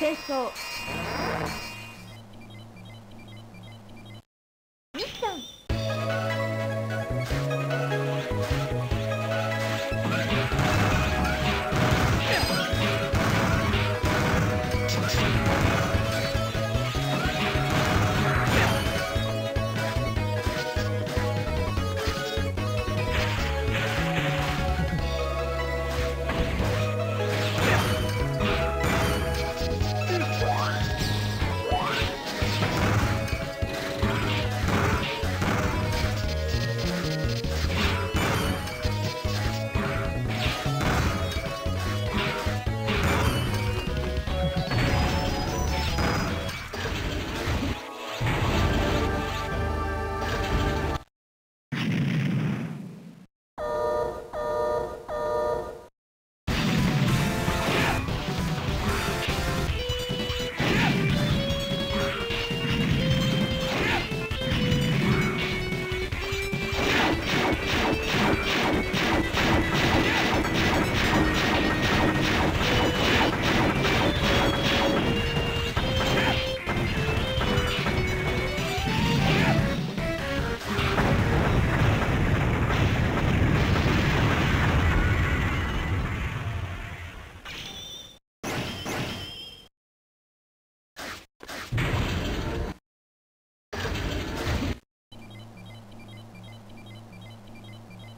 清掃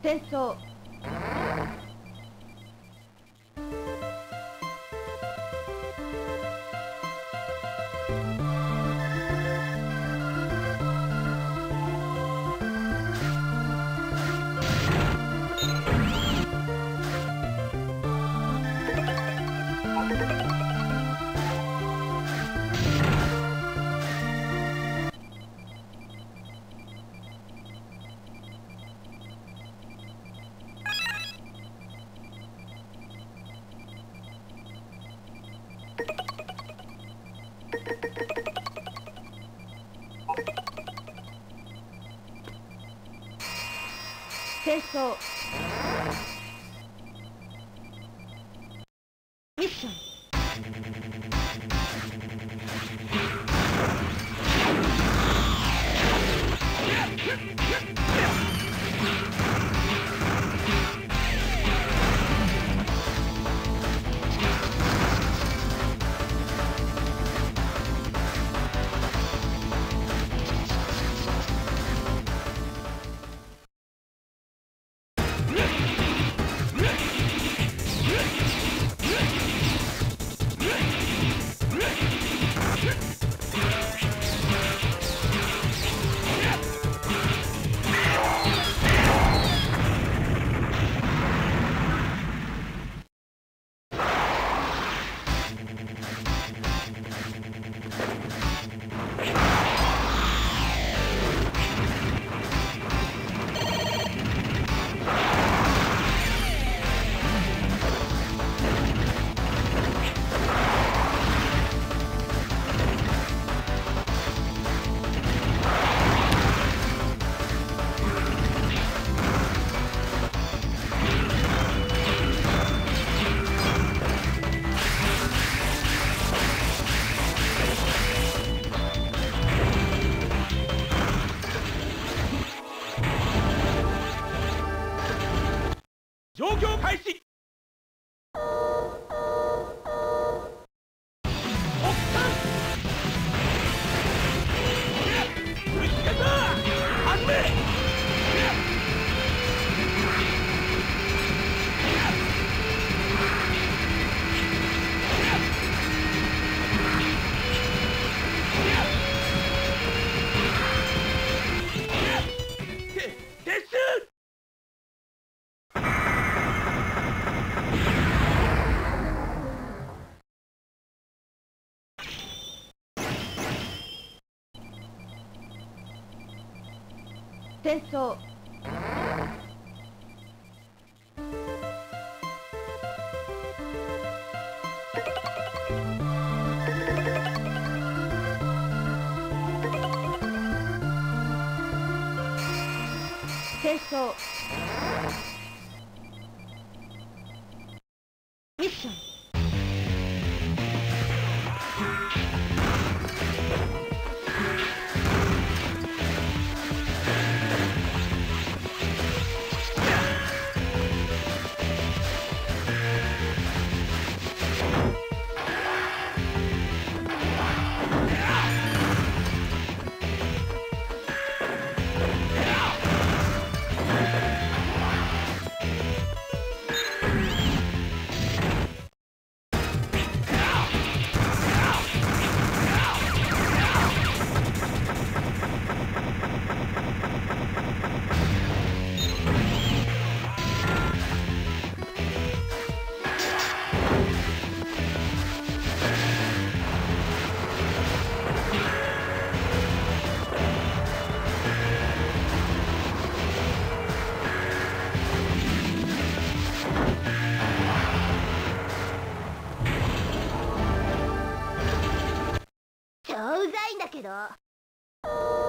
戦争転送超うざいんだけど。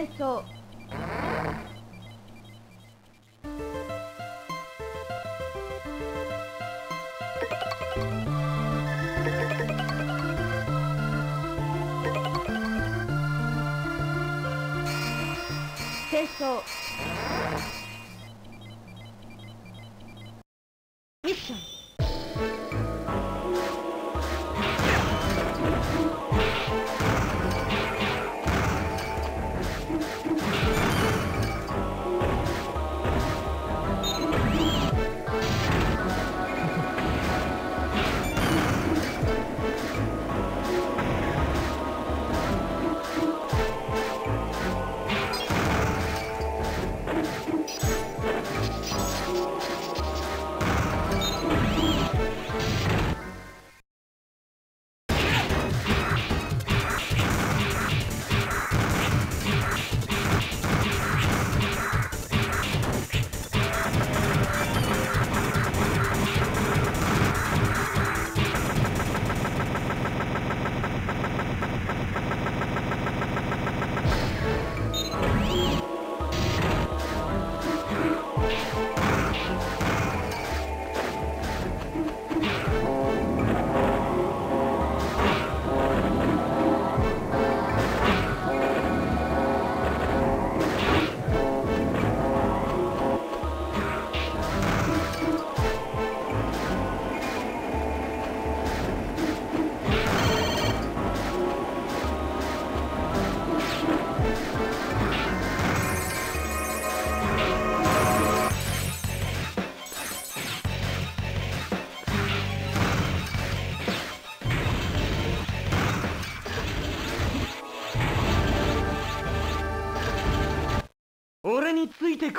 戦争戦争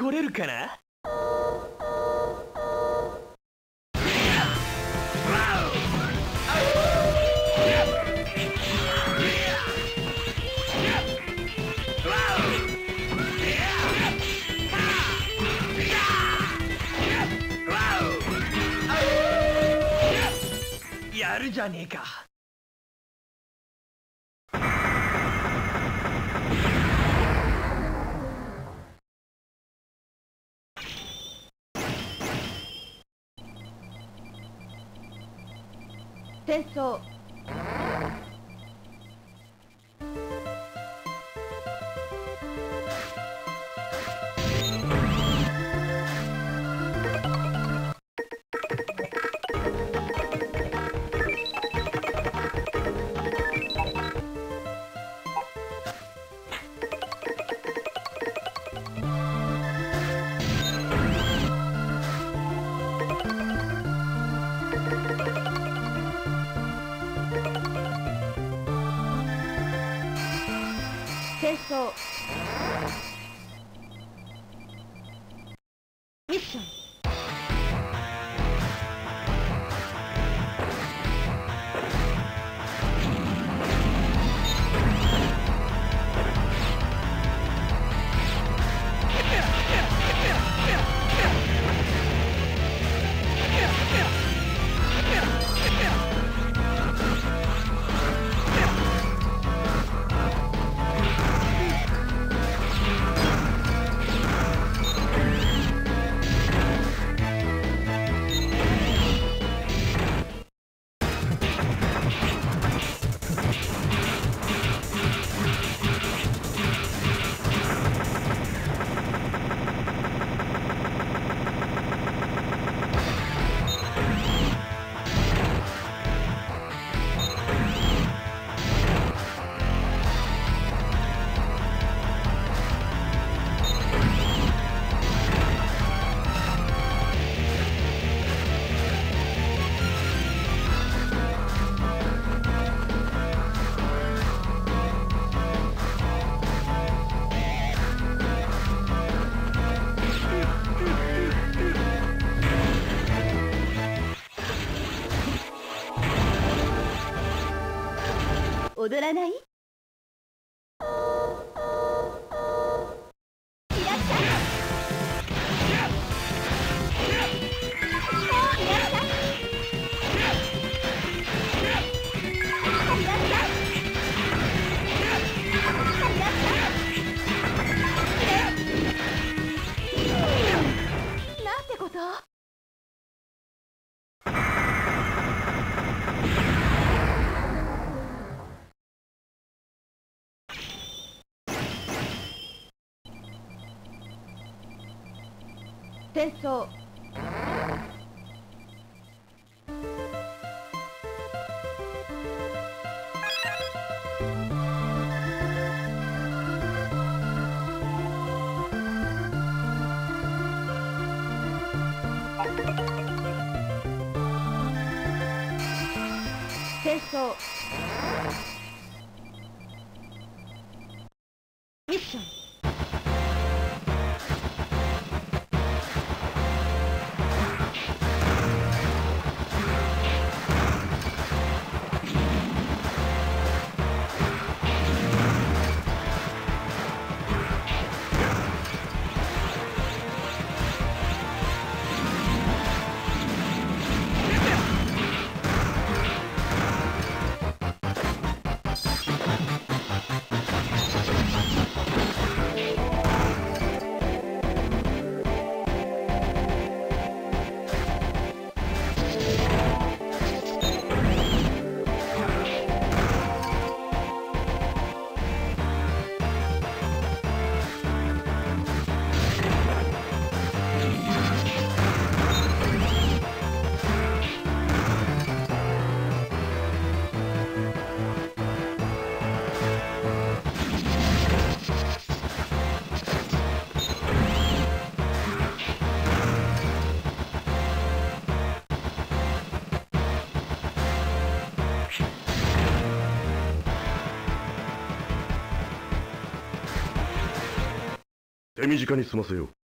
来れるかな？転送踊らない？戦争。手短に済ませよう。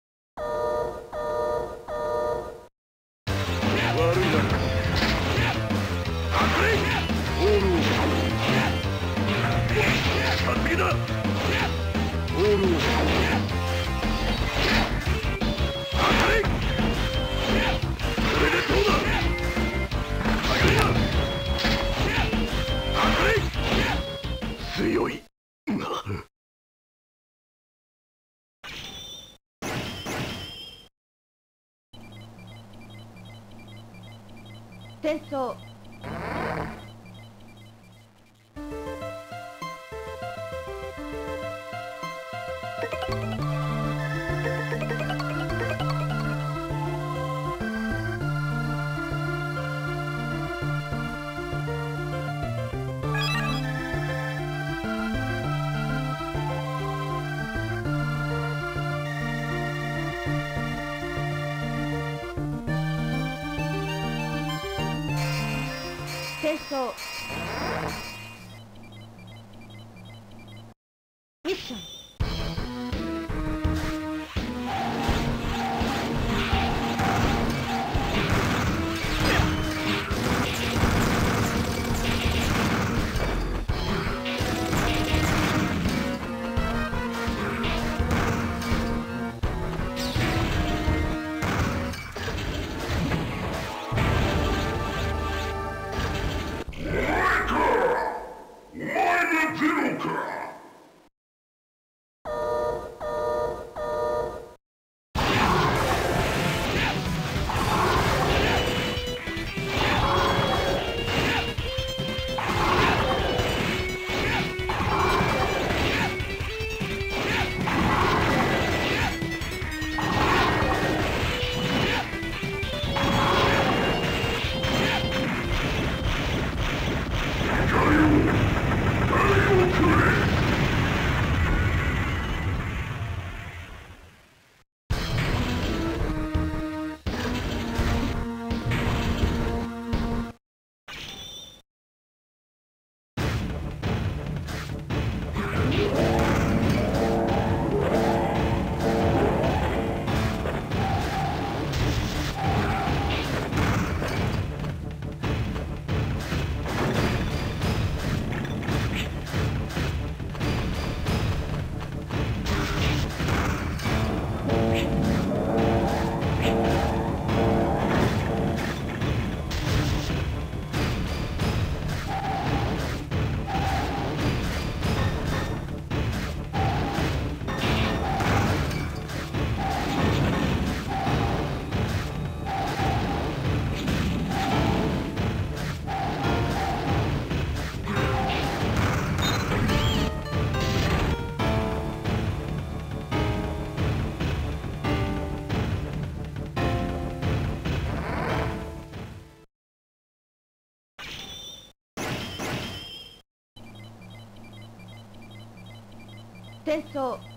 戦争戦争。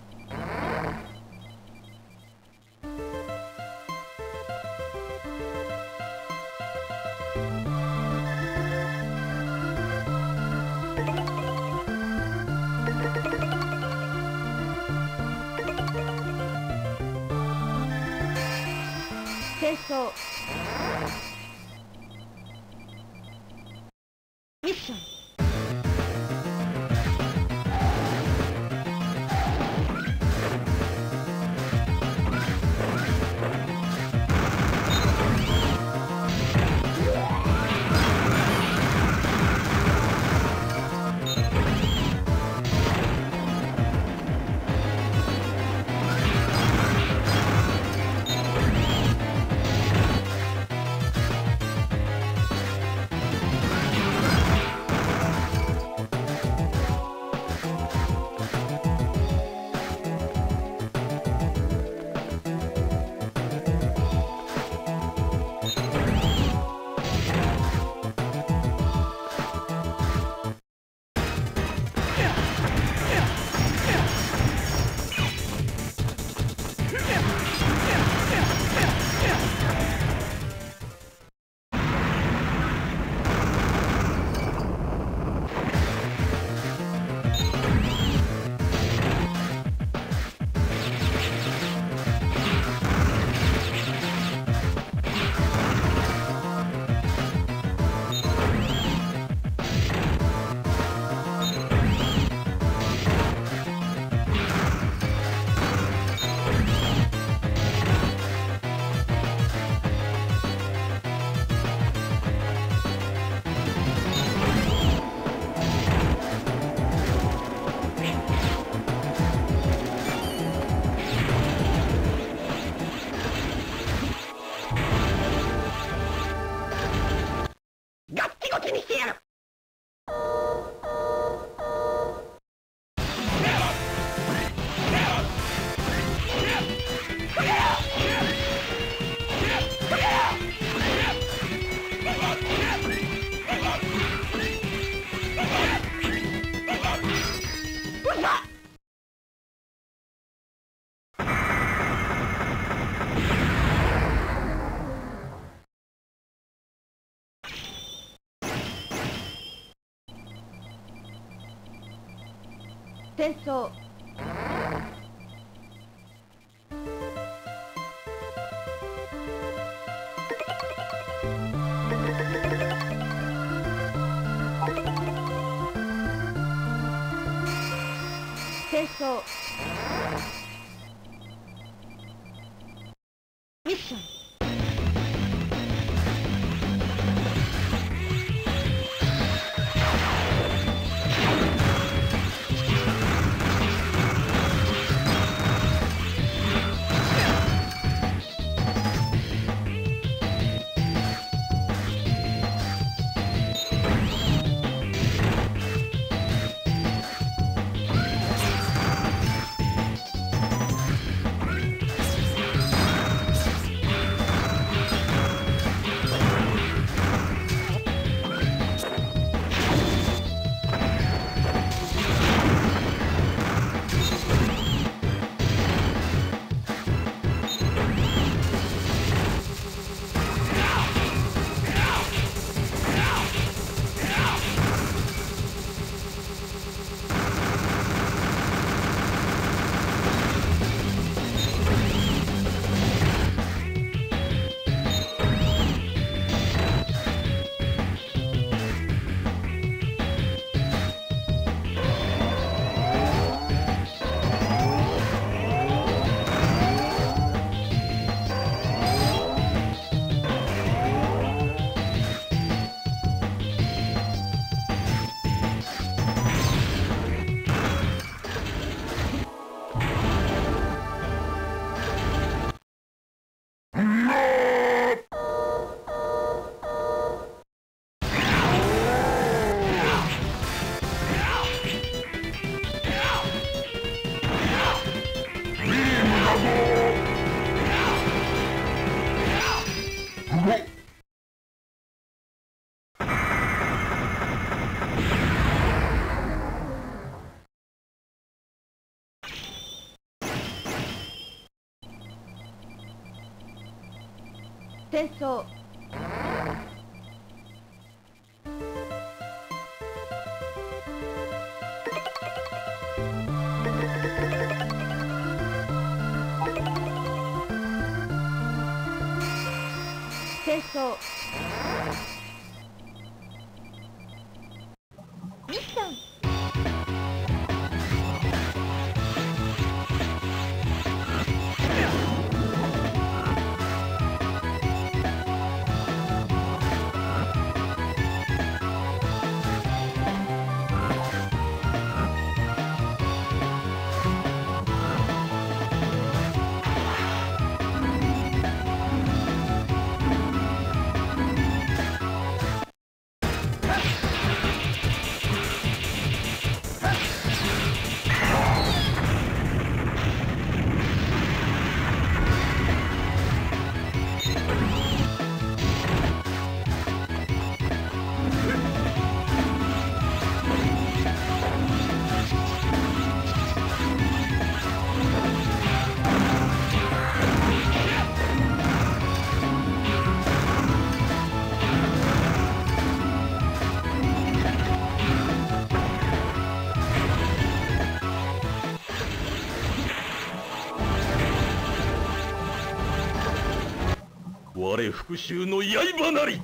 戦争戦争戦争。我復讐の刃なり。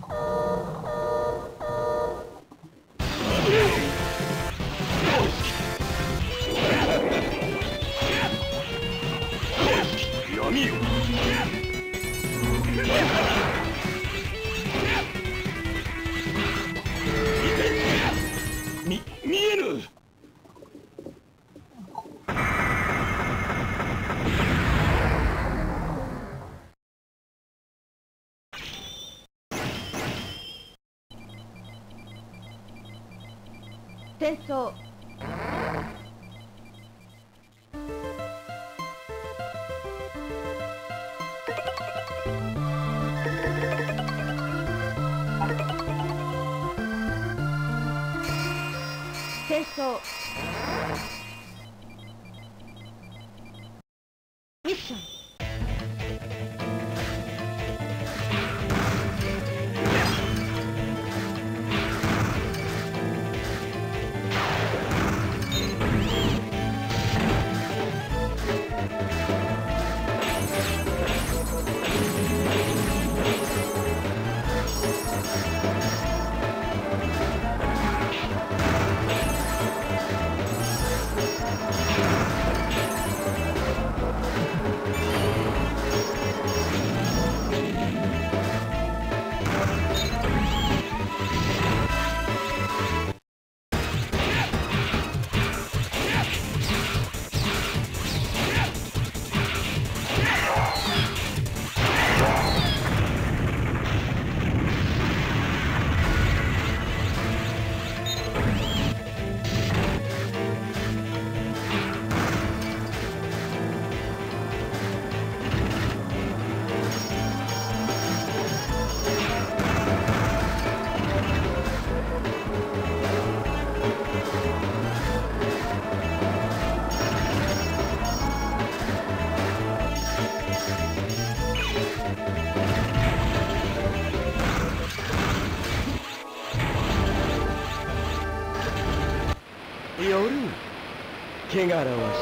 ninguém.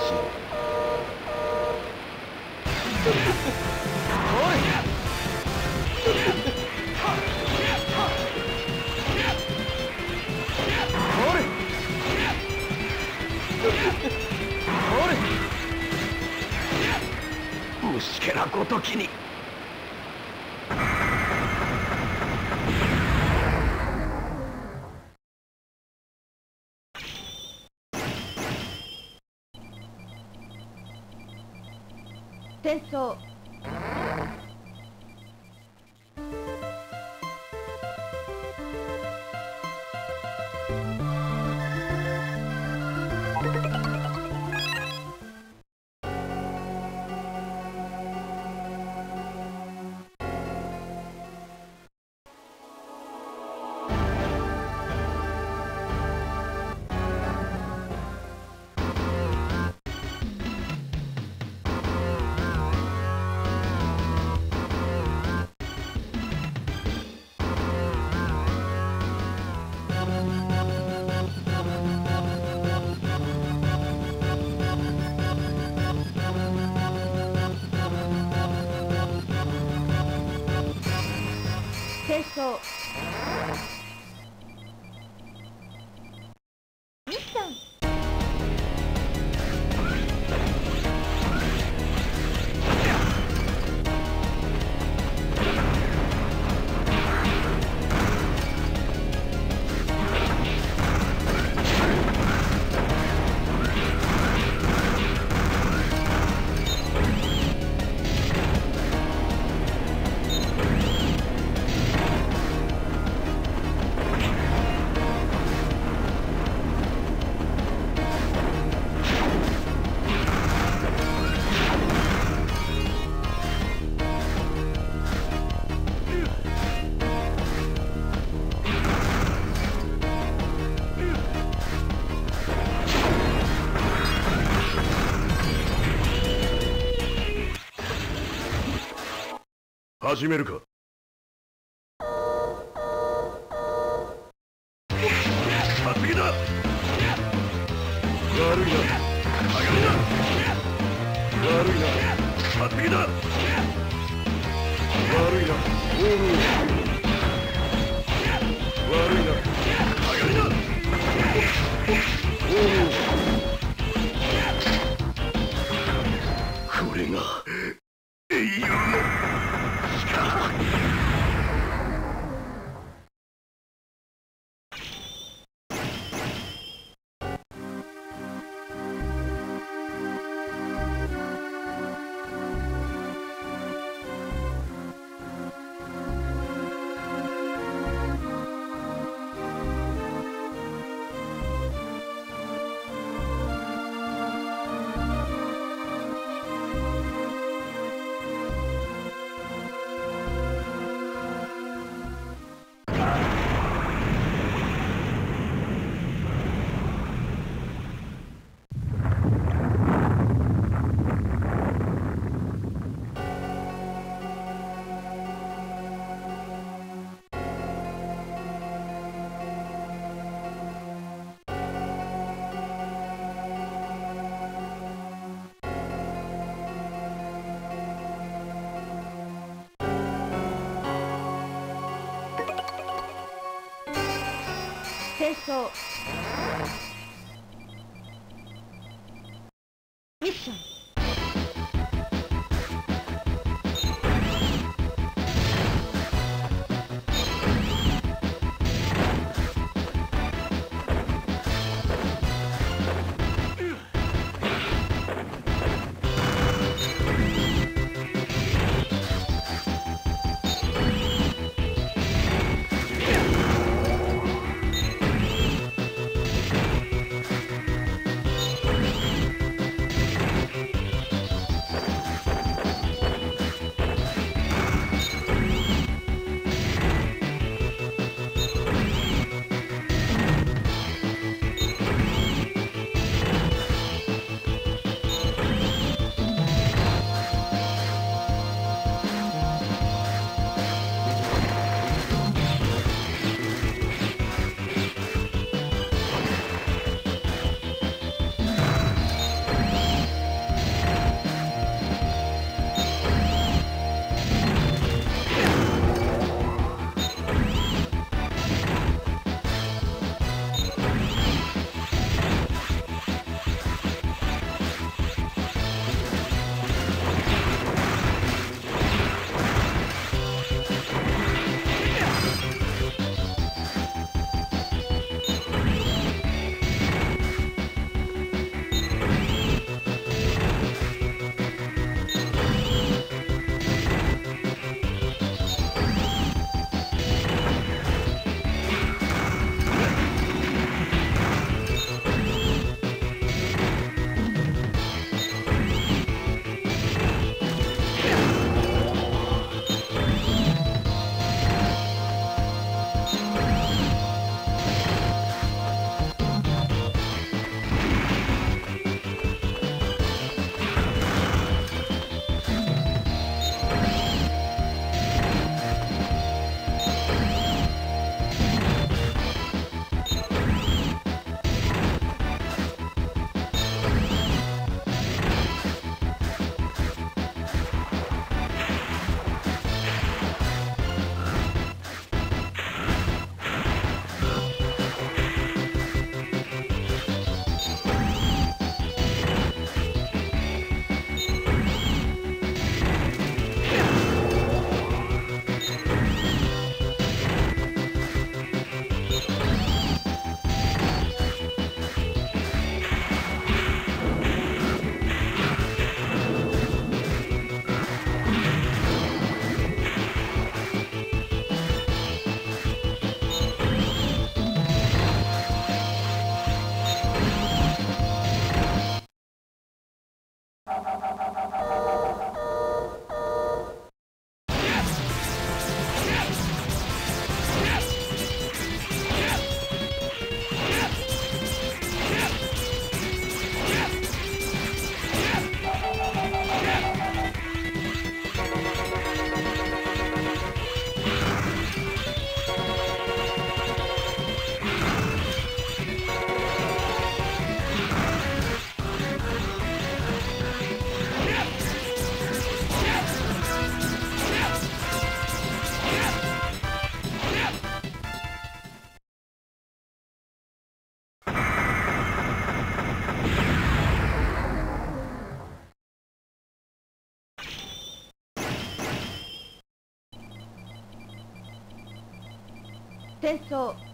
転送始めるか。戦争ですと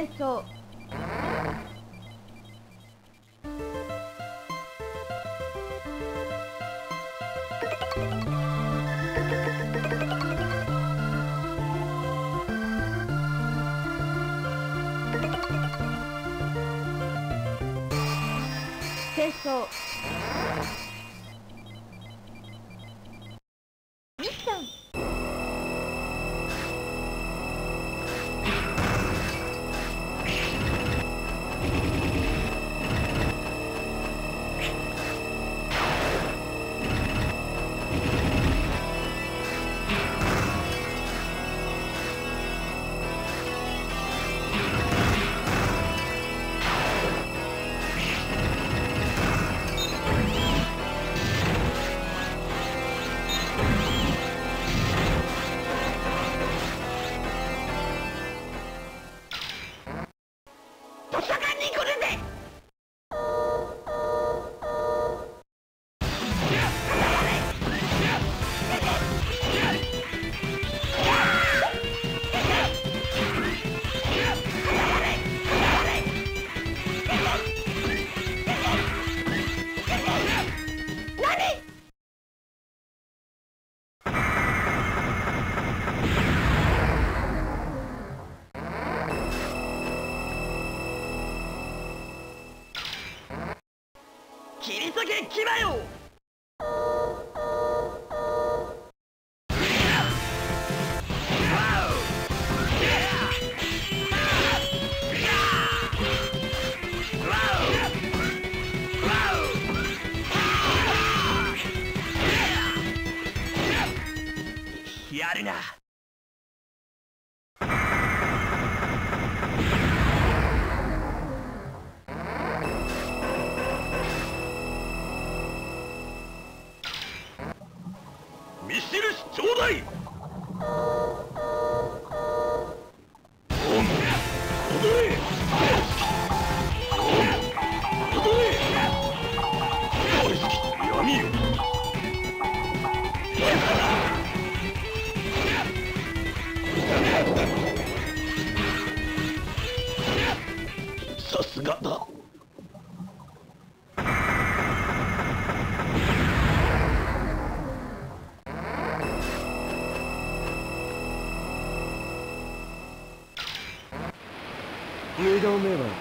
戦争戦争行きなよ！não, né, mano?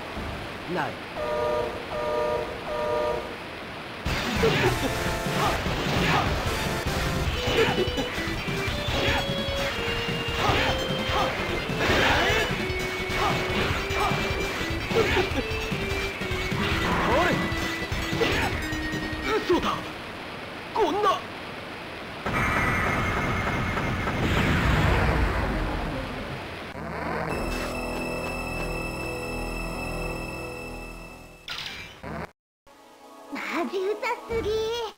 じうたすぎ。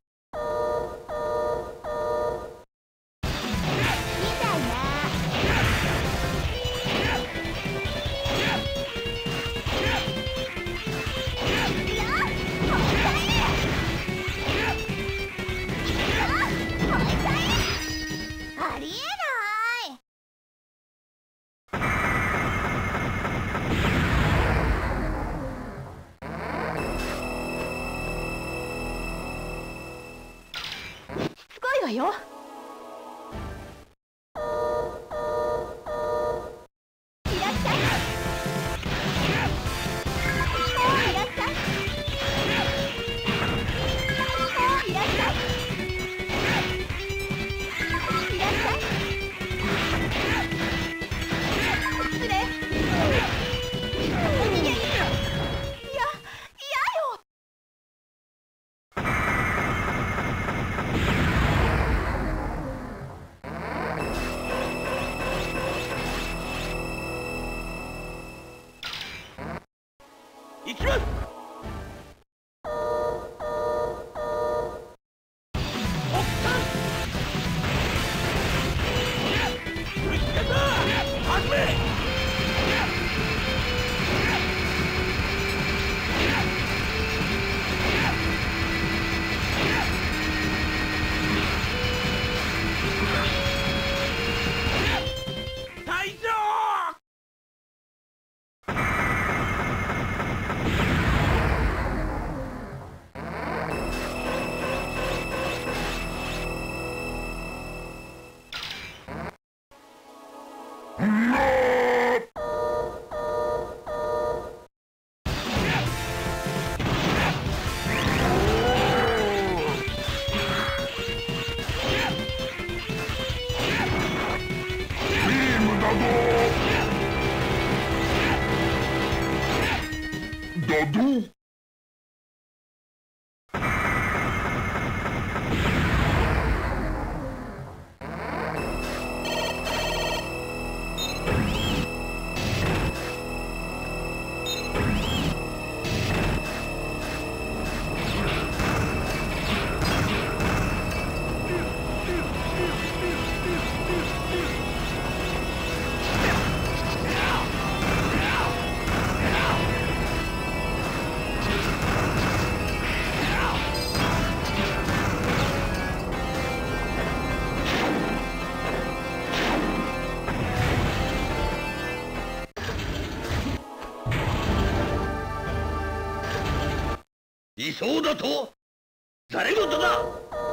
理想だと？ざれ言だ？